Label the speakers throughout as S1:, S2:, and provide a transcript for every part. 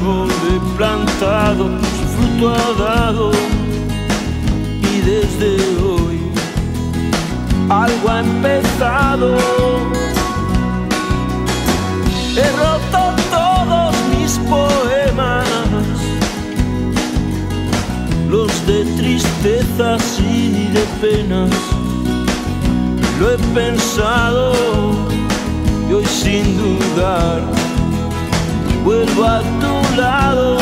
S1: árbol he plantado, su fruto ha dado y desde hoy algo ha empezado. He roto todos mis poemas, los de tristezas y de penas. Lo he pensado y hoy sin dudar vuelvo a tu lado.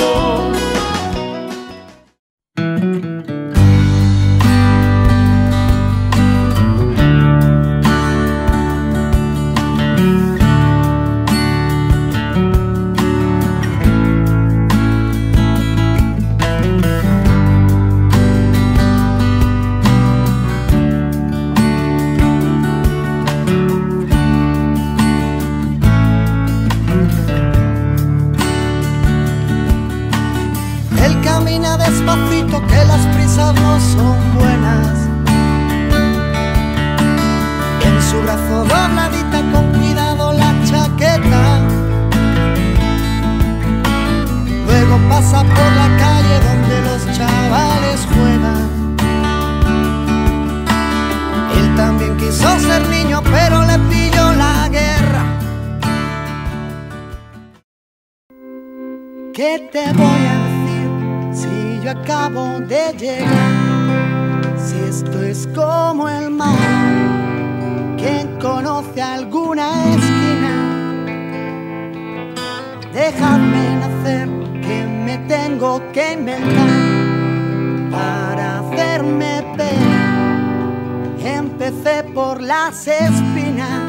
S2: despacito que las prisas no son buenas. En su brazo dobladita con cuidado la chaqueta. Luego pasa por la calle donde los chavales juegan. Él también quiso ser niño, pero le pilló la guerra. ¿Qué te voy a yo acabo de llegar. Si esto es como el mar, quien conoce alguna esquina, déjame nacer que me tengo que inventar para hacerme ver. Empecé por las espinas.